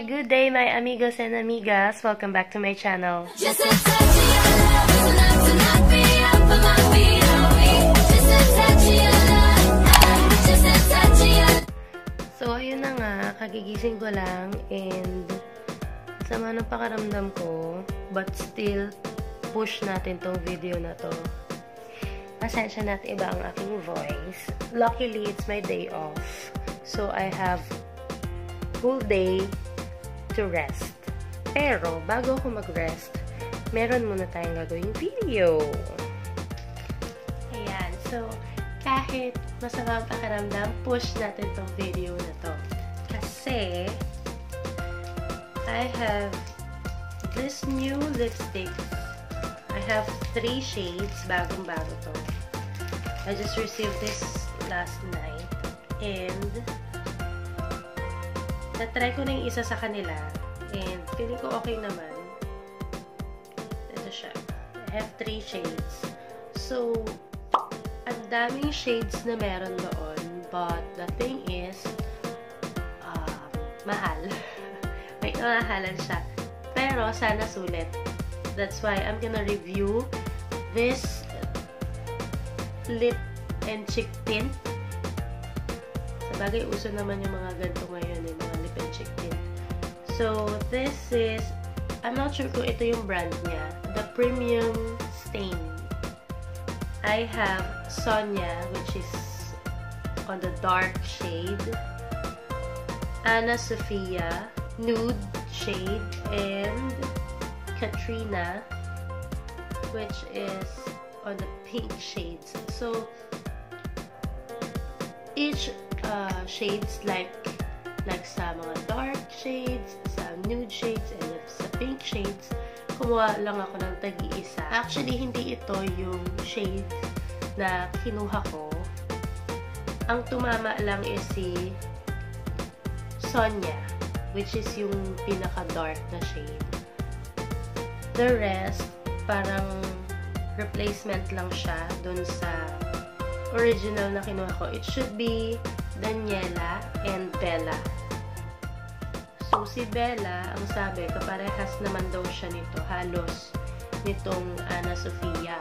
Hi, good day my amigos and amigas. Welcome back to my channel. So, ayun na nga, kagigising ko lang and sama ng pakaramdam ko, but still, push natin tong video na to. Pasensya natin iba ang aking voice. Luckily, it's my day off. So, I have whole day to rest. Pero, bago ako mag-rest, meron muna tayong gagawing video. Ayan. So, kahit masama ang pakiramdam, push natin tong video na to. Kasi, I have this new lipstick. I have three shades, bagong-bago to. I just received this last night. And, natry ko na yung isa sa kanila. And, feeling ko okay naman. Ito siya. I have three shades. So, ang daming shades na meron doon. But, the thing is, um, mahal. May kamahalan siya. Pero, sana sulit. That's why I'm gonna review this lip and cheek tint. Sa bagay, uso naman yung mga ganito ngayon, eh, mga lip So, this is, I'm not sure kung ito yung brand niya. The Premium Stain. I have Sonia, which is on the dark shade. Anna Sophia, nude shade. And Katrina, which is on the pink shades. So, each uh, shades like like sa mga dark shades, sa nude shades, and sa pink shades, kumuha lang ako ng tag-iisa. Actually, hindi ito yung shade na kinuha ko. Ang tumama lang is si Sonia, which is yung pinaka-dark na shade. The rest, parang replacement lang siya dun sa original na kinuha ko. It should be Daniela and Bella. So, si Bella, ang sabi, kaparehas naman daw siya nito, halos nitong Ana Sofia.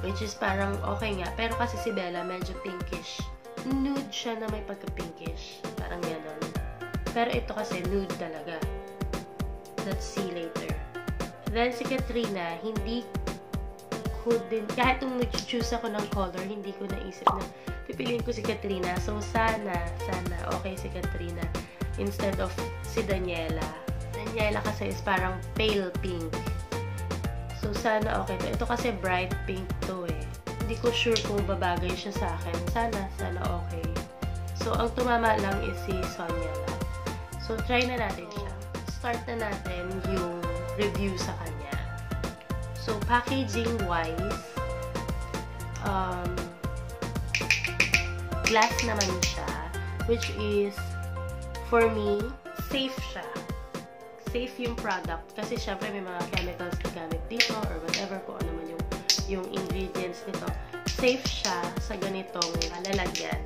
Which is parang okay nga. Pero kasi si Bella, medyo pinkish. Nude siya na may pagka-pinkish. Parang ganon. Pero ito kasi nude talaga. Let's see later. Then si Katrina, hindi ko din, kahit nung nag-choose ako ng color, hindi ko naisip na pipiliin ko si Katrina. So, sana, sana, okay si Katrina instead of si Daniela. Daniela kasi is parang pale pink. So, sana okay to. Ito kasi bright pink to eh. Hindi ko sure kung babagay siya sa akin. Sana, sana okay. So, ang tumama lang is si Sonia lang. So, try na natin siya. Start na natin yung review sa kanya. So, packaging-wise, um, glass naman siya, which is, for me, safe siya. Safe yung product. Kasi, syempre, may mga chemicals na gamit dito or whatever, kung ano man yung, yung ingredients nito. Safe siya sa ganitong lalagyan.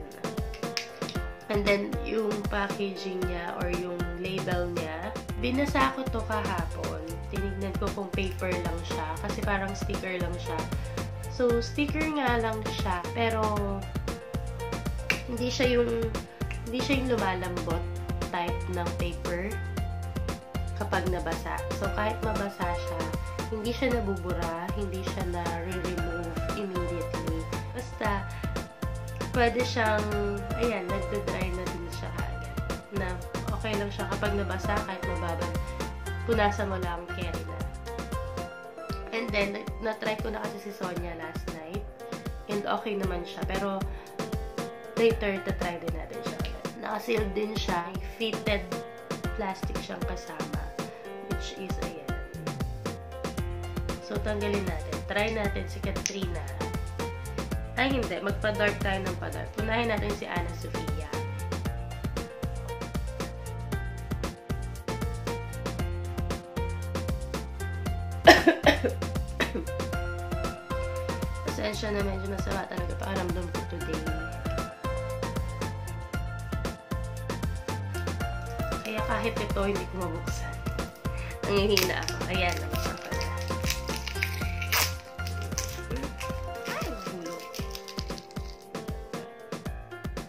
And then, yung packaging niya or yung label niya, binasa ko to kahapon. Tinignan ko kung paper lang siya kasi parang sticker lang siya. So, sticker nga lang siya, pero hindi siya yung hindi siya yung lumalambot type ng paper kapag nabasa. So, kahit mabasa siya, hindi siya nabubura, hindi siya na-remove immediately. Basta, pwede siyang, ayan, nagda-dry na din siya agad. Na okay lang siya kapag nabasa, kahit mababa, punasan mo lang, carry na. And then, na-try ko na kasi si Sonia last night. And okay naman siya. Pero, later, ta-try din natin siya ulit. Nakaseal din siya. Fitted plastic siyang kasama. Which is, ayan. So, tanggalin natin. Try natin si Katrina. Ay, hindi. Magpa-dark tayo ng pa-dark. Unahin natin si Ana Sofia. Pasensya na medyo masama talaga pakiramdam ko kahit ito, hindi ko mabuksan. Nangihina ako. Ayan, nabuksan.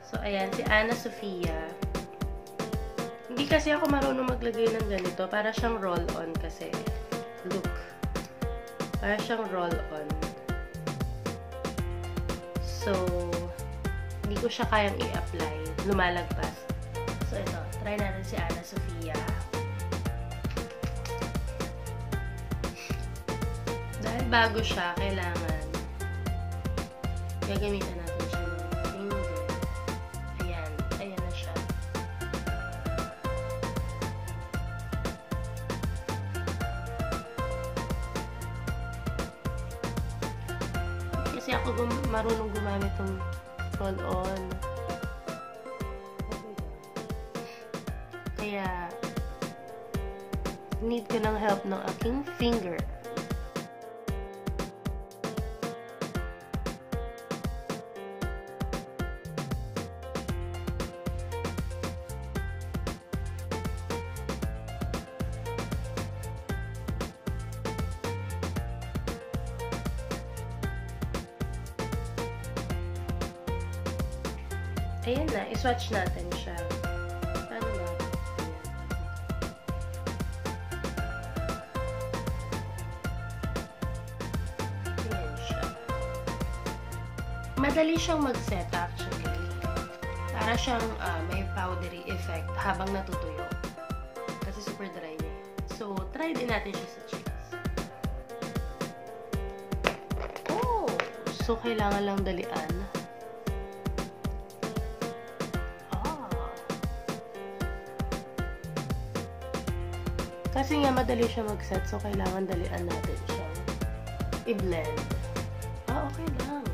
So, ayan, si Ana Sofia. Hindi kasi ako marunong maglagay ng ganito. Para siyang roll-on kasi. Look. Para siyang roll-on. So, hindi ko siya kayang i-apply. Lumalagpas. So, ito. Try natin si Ana Sofia. Bago siya, kailangan gagamitan natin siya ng finger. Ayan. Na siya. Kasi ako gum- marunong gumamit ng roll-on. Kaya, need ko ng help ng aking finger. Ayan na, iswatch natin siya. Paano ba? Ayan siya. Madali siyang mag-set actually. Para siyang ah, may powdery effect habang natutuyo. Kasi super dry niya. So, try din natin siya sa cheeks. Oh! So, kailangan lang dalian. Kasi nga madali siya mag-set, so kailangan dalian natin siya. I-blend. Ah, okay lang.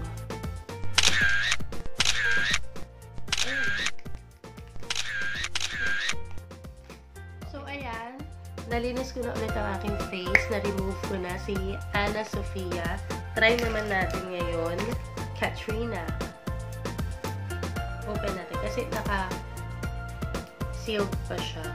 So, ayan. Nalinis ko na ulit ang aking face. Na-remove ko na si Ana Sofia. Try naman natin ngayon, Katrina. Open natin. Kasi naka-sealed pa siya.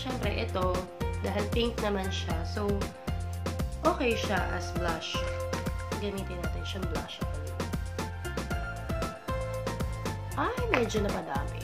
Siyempre, ito, dahil pink naman siya, so, okay siya as blush. Gamitin natin siyang blush. Ay, medyo napadami.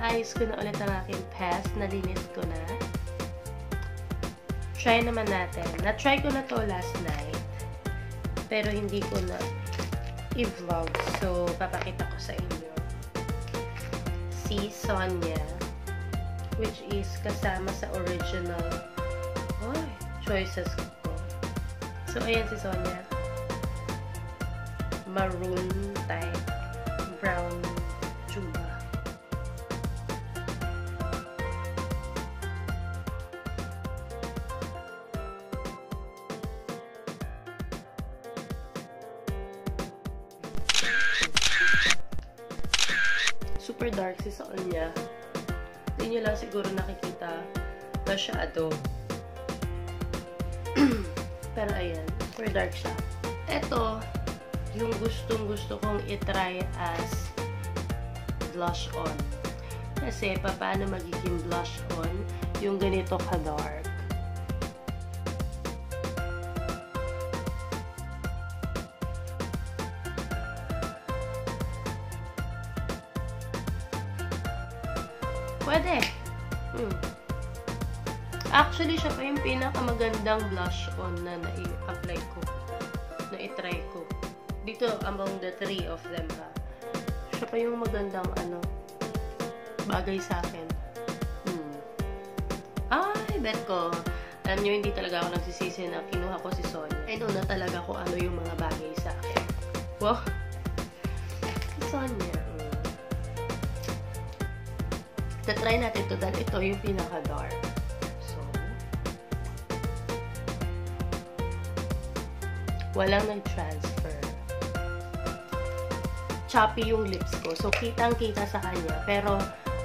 Ayan. Ayos ko na ulit ang aking past. Nalinis ko na. Try naman natin. Na-try ko na to last night. Pero hindi ko na i-vlog. So, papakita ko sa inyo. Si Sonia. Which is kasama sa original oh, choices ko. So, ayan si Sonia. Maroon type. Brown chumba. Super dark si Sonya. Hindi nyo lang siguro nakikita masyado. Pero ayan, super dark siya. Ito, yung gustong gusto kong itry as blush on. Kasi, paano magiging blush on yung ganito ka-dark. Pwede. Hmm. Actually, siya pa yung pinakamagandang blush on na na-apply ko. Na-try ko. Dito, among the three of them, ha. Siya pa yung magandang, ano, bagay sa akin. Hmm. Ay, bet ko. Alam nyo, hindi talaga ako nagsisisi na kinuha ko si Sonia. I know na talaga kung ano yung mga bagay sa akin. Wow. Sonia. Tatry natin to dahil ito yung pinaka-dark. So, walang nag-transfer. Choppy yung lips ko. So, kitang-kita sa kanya. Pero,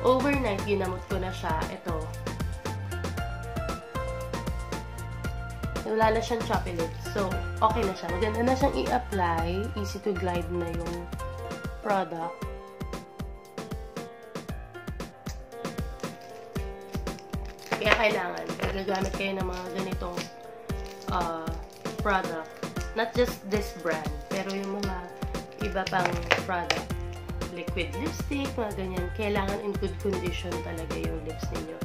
overnight, ginamot ko na siya. Ito. Wala na siyang choppy lips. So, okay na siya. Maganda na siyang i-apply. Easy to glide na yung product. Kaya kailangan, pag gagamit kayo ng mga ganitong uh, product, not just this brand, pero yung mga iba pang product, liquid lipstick, mga ganyan, kailangan in good condition talaga yung lips ninyo.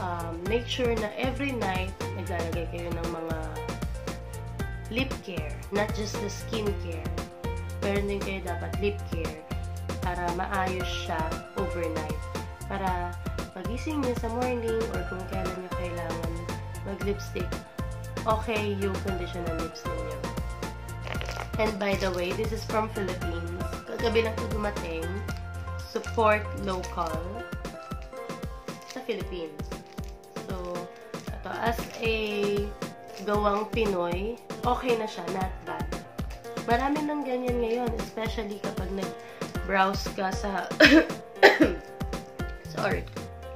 Um, make sure na every night, naglalagay kayo ng mga lip care, not just the skin care. Pero din kayo dapat lip care para maayos siya overnight. Para pagising niyo sa morning or kung kailan niyo kailangan mag-lipstick, okay yung condition ng lips ninyo. And by the way, this is from Philippines. Kagabi lang ito dumating. Support local sa Philippines. So, ito, as a gawang Pinoy, okay na siya, not bad. Marami nang ganyan ngayon, especially kapag nag-browse ka sa sorry,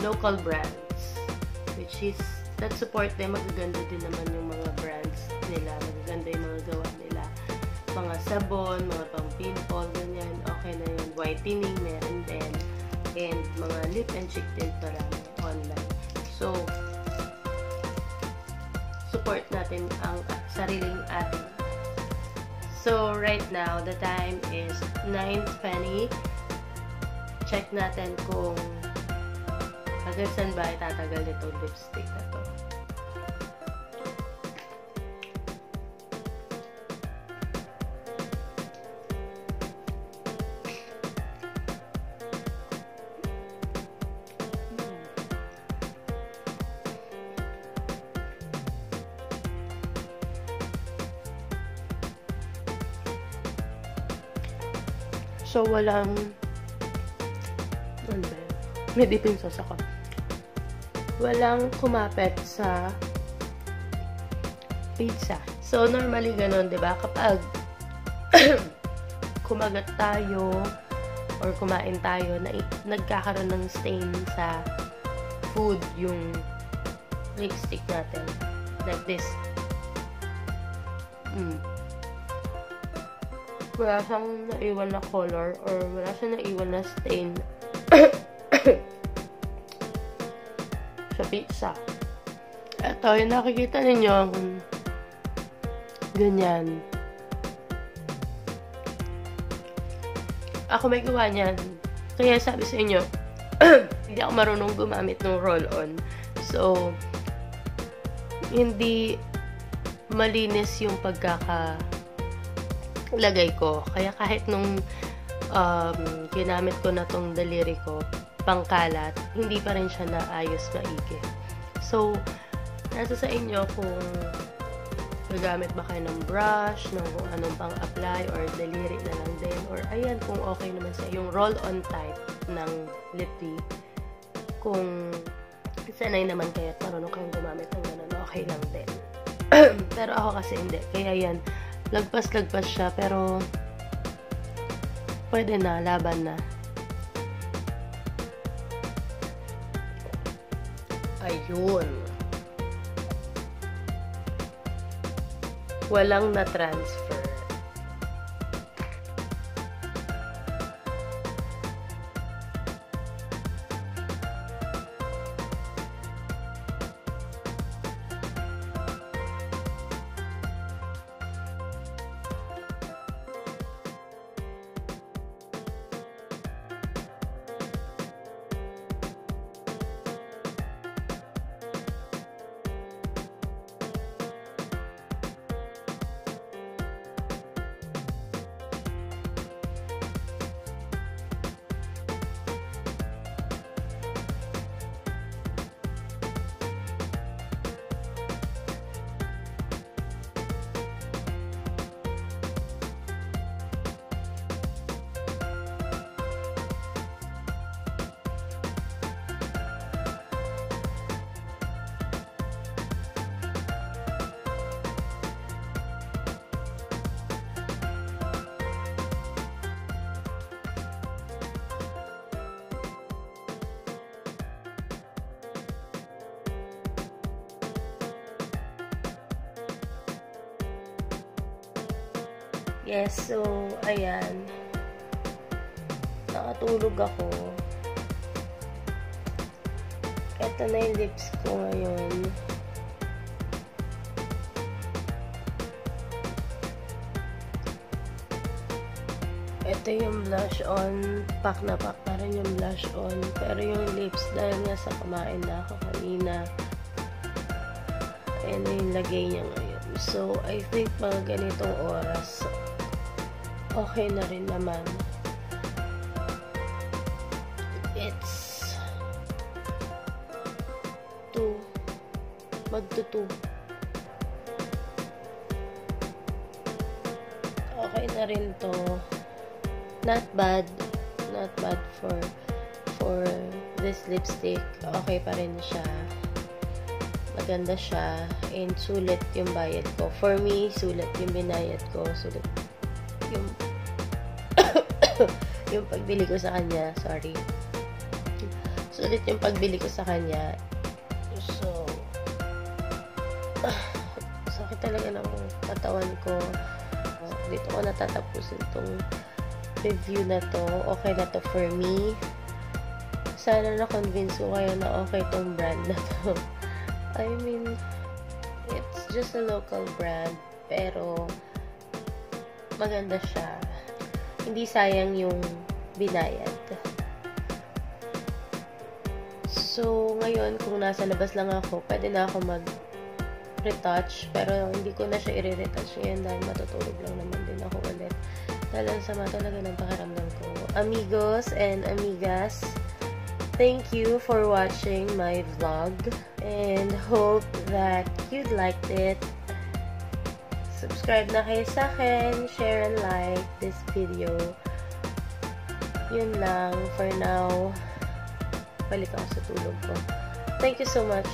local brands. Which is, that support them, magaganda din naman yung mga brands nila. Magaganda yung mga gawa nila. Mga sabon, mga pang pimple, ganyan. Okay na yun. Whitening, meron din. And mga lip and cheek tint marami online. So, support natin ang sariling atin. So, right now, the time is 9.20. Check natin kung hanggang saan ba itatagal nitong lipstick na to. So, walang... Ano ba yun? May sauce ako. Walang kumapit sa pizza. So, normally ganun, di ba? Kapag kumagat tayo or kumain tayo, na nagkakaroon ng stain sa food yung lipstick natin. Like this. Mm wala siyang naiwan na color or wala siyang naiwan na stain pizza. Ito, yung nakikita ninyo, ganyan. Ako may gawa niyan. Kaya sabi sa inyo, hindi ako marunong gumamit ng roll-on. So, hindi malinis yung pagkaka lagay ko. Kaya kahit nung um, ginamit ko na tong daliri ko, pangkalat, hindi pa rin siya naayos maigi. So, nasa sa inyo kung gagamit ba kayo ng brush, ng kung anong pang-apply, or daliri na lang din, or ayan, kung okay naman sa yung roll-on type ng lippy. Kung sanay naman kayo at marunong kayong gumamit ng ganun, okay lang din. Pero ako kasi hindi. Kaya yan, lagpas-lagpas siya, pero pwede na, laban na. Ayun. Walang na-transfer. Yes, so, ayan. Nakatulog ako. Ito na yung lips ko ngayon. Ito yung blush on. Pack na pack na rin yung blush on. Pero yung lips, dahil nga sa kumain na ako kanina, ayan na yung lagay niya ngayon. So, I think mga ganitong oras, okay na rin naman. It's 2 magto 2 okay na rin to. Not bad. Not bad for for this lipstick. Okay pa rin siya. Maganda siya. And sulit yung bayad ko. For me sulit yung binayad ko. Sulit yung yung pagbili ko sa kanya sorry sulit yung pagbili ko sa kanya so sakit talaga ng katawan ko dito ko natatapusin tong review na to. Okay na to for me. Sana na-convince ko kayo na okay tong brand na to. I mean, it's just a local brand, pero maganda siya. Hindi sayang yung binayad. So, ngayon, kung nasa labas lang ako, pwede na ako mag retouch pero hindi ko na siya i-retouch ngayon dahil matutulog lang naman din ako ulit. Dahil ang sama talaga ng pakiramdam ko. Amigos and amigas thank you for watching my vlog and hope that you'd liked it subscribe na kayo sa akin. Share and like this video. Yun lang for now. Balik ako sa tulog ko. Thank you so much